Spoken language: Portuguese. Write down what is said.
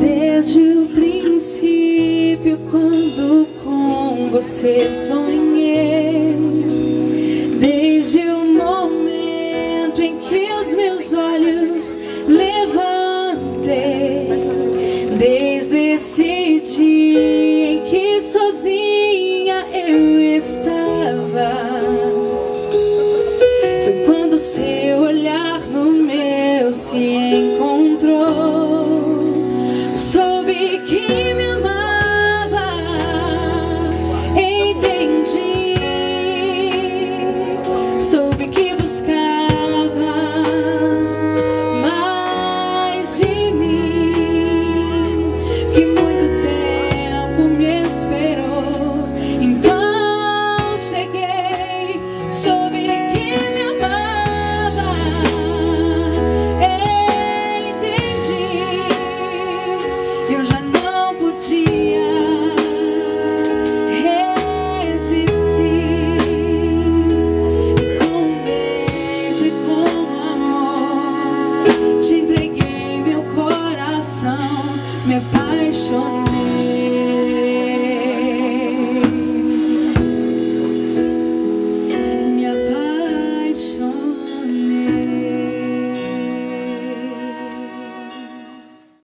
Desde o princípio, quando com você sonhei, desde o momento em que os meus olhos